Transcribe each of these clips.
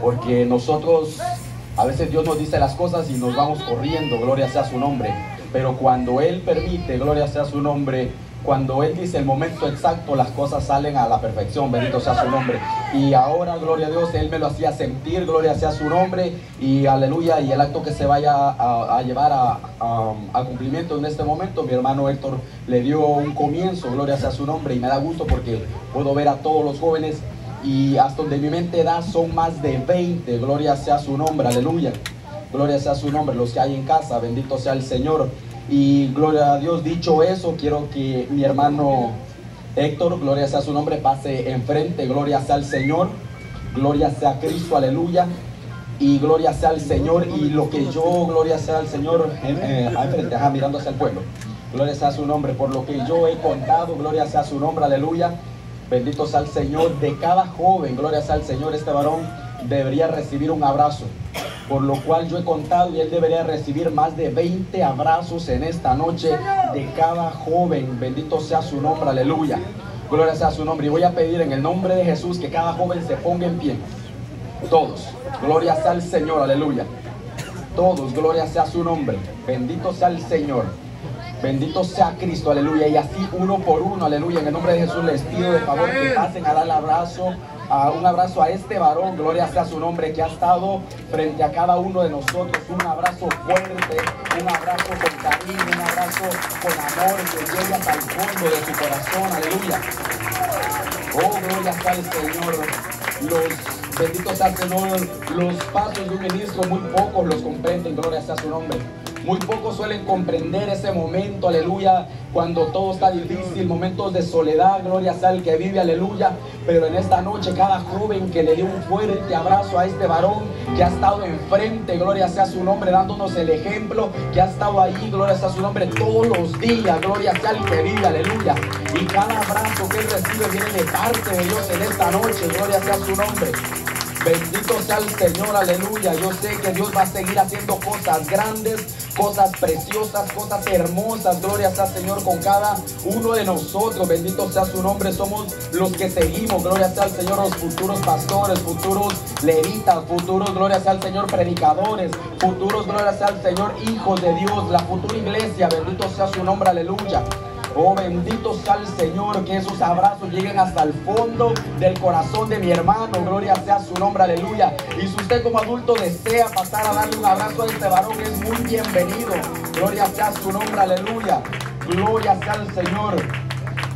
porque nosotros a veces Dios nos dice las cosas y nos vamos corriendo, gloria sea su nombre, pero cuando Él permite, gloria sea su nombre, cuando Él dice el momento exacto, las cosas salen a la perfección, bendito sea su nombre. Y ahora, gloria a Dios, Él me lo hacía sentir, gloria sea su nombre, y aleluya, y el acto que se vaya a, llevar a, a, cumplimiento en este momento, mi hermano Héctor le dio un comienzo, gloria sea su nombre, y me da gusto porque puedo ver a todos los jóvenes, y hasta donde mi mente da son más de 20, gloria sea su nombre, aleluya. Gloria sea su nombre, los que hay en casa, bendito sea el Señor. Y gloria a Dios, dicho eso, quiero que mi hermano Héctor, gloria sea su nombre, pase enfrente, gloria sea al Señor, gloria sea Cristo, aleluya. Y gloria sea al Señor y lo que yo, gloria sea al Señor, eh, enfrente, mirando hacia el pueblo. Gloria sea su nombre, por lo que yo he contado, gloria sea su nombre, aleluya. Bendito sea el Señor de cada joven, gloria sea al Señor, este varón debería recibir un abrazo por lo cual yo he contado y él debería recibir más de 20 abrazos en esta noche de cada joven. Bendito sea su nombre, aleluya. Gloria sea su nombre. Y voy a pedir en el nombre de Jesús que cada joven se ponga en pie. Todos. Gloria sea al Señor, aleluya. Todos, gloria sea su nombre. Bendito sea el Señor. Bendito sea Cristo, aleluya. Y así uno por uno, aleluya. En el nombre de Jesús les pido de favor que pasen a dar el abrazo un abrazo a este varón, gloria sea su nombre, que ha estado frente a cada uno de nosotros. Un abrazo fuerte, un abrazo con cariño, un abrazo con amor que llegue hasta el fondo de su corazón. Aleluya. Oh, gloria sea el Señor. Los benditos sea el Señor. Los pasos de un ministro, muy pocos los comprenden. Gloria sea su nombre. Muy pocos suelen comprender ese momento, aleluya, cuando todo está difícil, momentos de soledad, gloria sea el que vive, aleluya. Pero en esta noche cada joven que le dio un fuerte abrazo a este varón que ha estado enfrente, gloria sea su nombre, dándonos el ejemplo, que ha estado ahí, gloria sea su nombre, todos los días, gloria sea el que vive, aleluya. Y cada abrazo que él recibe viene de parte de Dios en esta noche, gloria sea su nombre. Bendito sea el Señor, aleluya. Yo sé que Dios va a seguir haciendo cosas grandes, cosas preciosas, cosas hermosas. Gloria sea Señor con cada uno de nosotros. Bendito sea su nombre. Somos los que seguimos. Gloria sea al Señor, los futuros pastores, futuros levitas, futuros, gloria sea al Señor, predicadores, futuros, gloria sea al Señor, hijos de Dios, la futura iglesia. Bendito sea su nombre, aleluya. Oh, bendito sea el Señor, que esos abrazos lleguen hasta el fondo del corazón de mi hermano. Gloria sea su nombre, aleluya. Y si usted como adulto desea pasar a darle un abrazo a este varón, es muy bienvenido. Gloria sea su nombre, aleluya. Gloria sea el Señor.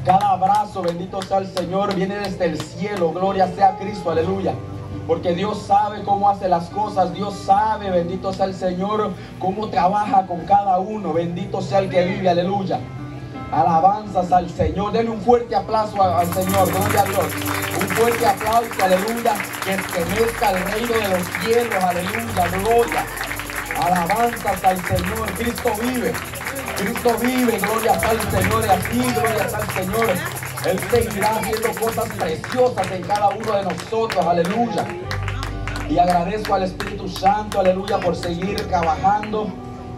Cada abrazo, bendito sea el Señor, viene desde el cielo. Gloria sea Cristo, aleluya. Porque Dios sabe cómo hace las cosas. Dios sabe, bendito sea el Señor, cómo trabaja con cada uno. Bendito sea el que vive, aleluya. Alabanzas al Señor. Denle un fuerte aplauso al Señor. Gloria a Dios. Un fuerte aplauso, aleluya. Que estremezca el reino de los cielos. Aleluya. Gloria. Alabanzas al Señor. Cristo vive. Cristo vive. Gloria al Señor. Y aquí, gloria al Señor. Él seguirá haciendo cosas preciosas en cada uno de nosotros. Aleluya. Y agradezco al Espíritu Santo, aleluya, por seguir trabajando.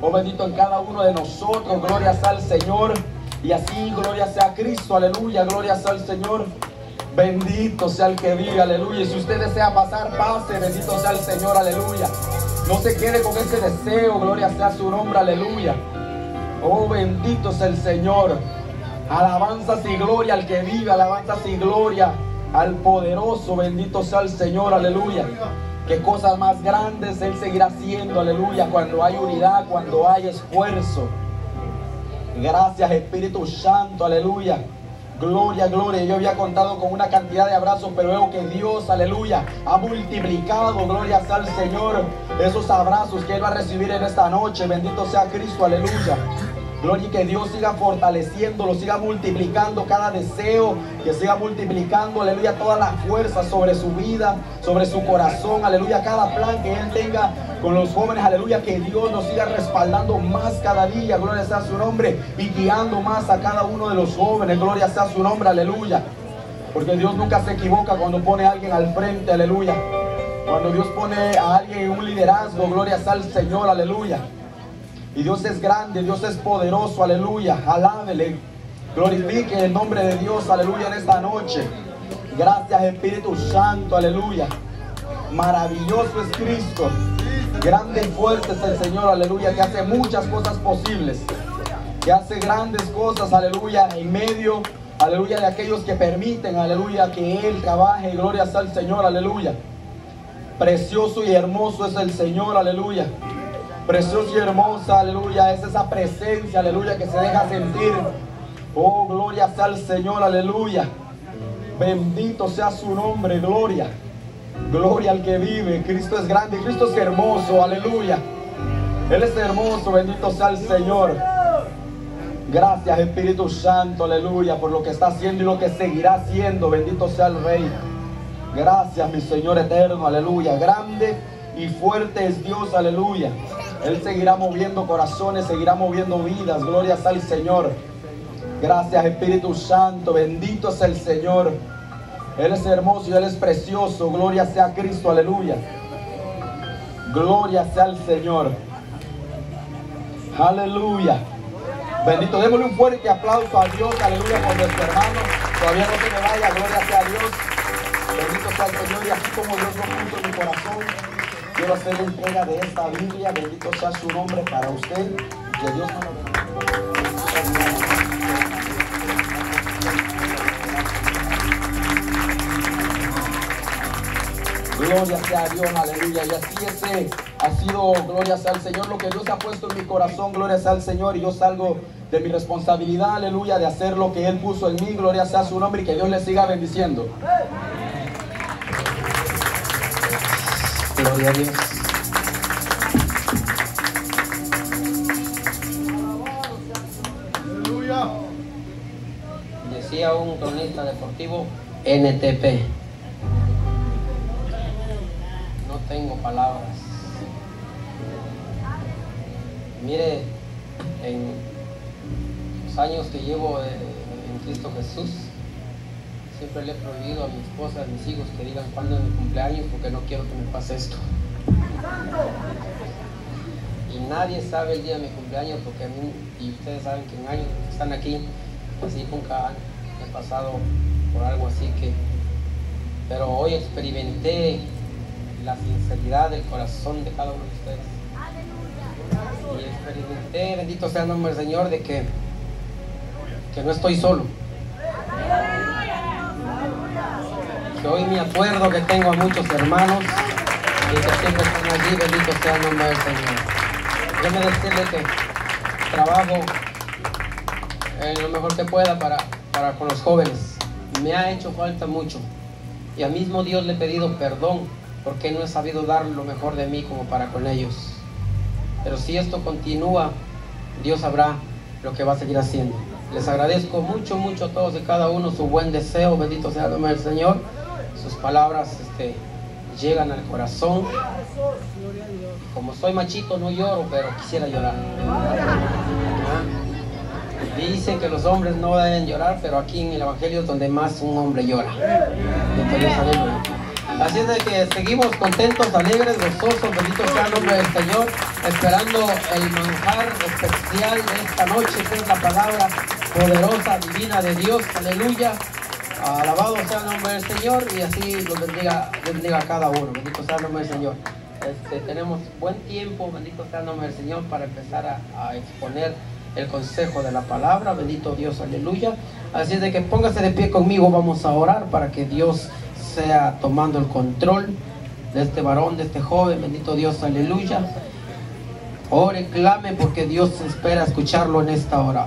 Oh bendito en cada uno de nosotros. Gloria al Señor. Y así, gloria sea a Cristo, aleluya, gloria sea al Señor. Bendito sea el que vive, aleluya. Y si usted desea pasar, pase, bendito sea el Señor, aleluya. No se quede con ese deseo, gloria sea su nombre, aleluya. Oh, bendito sea el Señor. Alabanzas y gloria al que vive, alabanzas y gloria al poderoso, bendito sea el Señor, aleluya. Que cosas más grandes Él seguirá haciendo, aleluya, cuando hay unidad, cuando hay esfuerzo. Gracias Espíritu Santo, aleluya. Gloria, gloria. Yo había contado con una cantidad de abrazos, pero veo que Dios, aleluya, ha multiplicado, gloria sea al Señor, esos abrazos que Él va a recibir en esta noche. Bendito sea Cristo, aleluya. Gloria y que Dios siga fortaleciéndolo, siga multiplicando cada deseo, que siga multiplicando, aleluya, toda la fuerza sobre su vida, sobre su corazón, aleluya, cada plan que Él tenga con los jóvenes, aleluya, que Dios nos siga respaldando más cada día, gloria sea su nombre, y guiando más a cada uno de los jóvenes, gloria sea su nombre, aleluya. Porque Dios nunca se equivoca cuando pone a alguien al frente, aleluya. Cuando Dios pone a alguien en un liderazgo, gloria sea al Señor, aleluya. Y Dios es grande, Dios es poderoso, aleluya. Alábele, glorifique el nombre de Dios, aleluya, en esta noche. Gracias Espíritu Santo, aleluya. Maravilloso es Cristo. Grande y fuerte es el Señor, aleluya, que hace muchas cosas posibles. Que hace grandes cosas, aleluya, en medio, aleluya, de aquellos que permiten, aleluya, que Él trabaje. Gloria sea al Señor, aleluya. Precioso y hermoso es el Señor, aleluya. Precioso y hermosa, aleluya. Es esa presencia, aleluya, que se deja sentir. Oh, gloria sea al Señor, aleluya. Bendito sea su nombre, gloria. Gloria al que vive. Cristo es grande, Cristo es hermoso, aleluya. Él es hermoso, bendito sea el Señor. Gracias Espíritu Santo, aleluya, por lo que está haciendo y lo que seguirá haciendo. Bendito sea el Rey. Gracias, mi Señor eterno, aleluya. Grande y fuerte es Dios, aleluya. Él seguirá moviendo corazones, seguirá moviendo vidas. Gloria sea al Señor. Gracias Espíritu Santo, bendito es el Señor. Él es hermoso Él es precioso. Gloria sea a Cristo, aleluya. Gloria sea al Señor. Aleluya. Bendito, démosle un fuerte aplauso a Dios, aleluya, por nuestro hermano. Todavía no se me vaya, gloria sea a Dios. Bendito sea el Señor y así como Dios lo puso en mi corazón, quiero hacer entrega de esta Biblia. Bendito sea su nombre para usted. Que Dios me Gloria sea a Dios, aleluya. Y así ese ha sido, gloria sea al Señor, lo que Dios ha puesto en mi corazón, gloria sea al Señor. Y yo salgo de mi responsabilidad, aleluya, de hacer lo que Él puso en mí, gloria sea su nombre y que Dios le siga bendiciendo. Gloria a Dios. Decía un cronista deportivo NTP. Tengo palabras. Mire, en los años que llevo eh, en Cristo Jesús, siempre le he prohibido a mi esposa, a mis hijos que digan cuándo es mi cumpleaños porque no quiero que me pase esto. Y nadie sabe el día de mi cumpleaños porque a mí, y ustedes saben que en años que están aquí, así nunca he pasado por algo así que... Pero hoy experimenté la sinceridad del corazón de cada uno de ustedes. Y experimenté, bendito sea el nombre del Señor, de que, que no estoy solo. Que hoy me acuerdo que tengo a muchos hermanos y que siempre están allí, bendito sea el nombre del Señor. Yo me decirle que trabajo en lo mejor que pueda para, para con los jóvenes. Me ha hecho falta mucho. Y al mismo Dios le he pedido perdón porque no he sabido dar lo mejor de mí como para con ellos. Pero si esto continúa, Dios sabrá lo que va a seguir haciendo. Les agradezco mucho, mucho a todos y cada uno su buen deseo. Bendito sea el nombre del Señor. Sus palabras este, llegan al corazón. Como soy machito, no lloro, pero quisiera llorar. Dicen que los hombres no deben llorar, pero aquí en el Evangelio es donde más un hombre llora. Entonces. Así es de que seguimos contentos, alegres, gozosos, bendito sea el nombre del Señor, esperando el manjar especial de esta noche, que es la palabra poderosa, divina de Dios, aleluya. Alabado sea el nombre del Señor y así los bendiga, cada uno, bendito sea el nombre del Señor. Este, tenemos buen tiempo, bendito sea el nombre del Señor, para empezar a exponer el consejo de la palabra, bendito Dios, aleluya. Así es de que póngase de pie conmigo, vamos a orar para que Dios sea tomando el control de este varón, de este joven, bendito Dios, aleluya. Ore, clame porque Dios espera escucharlo en esta hora.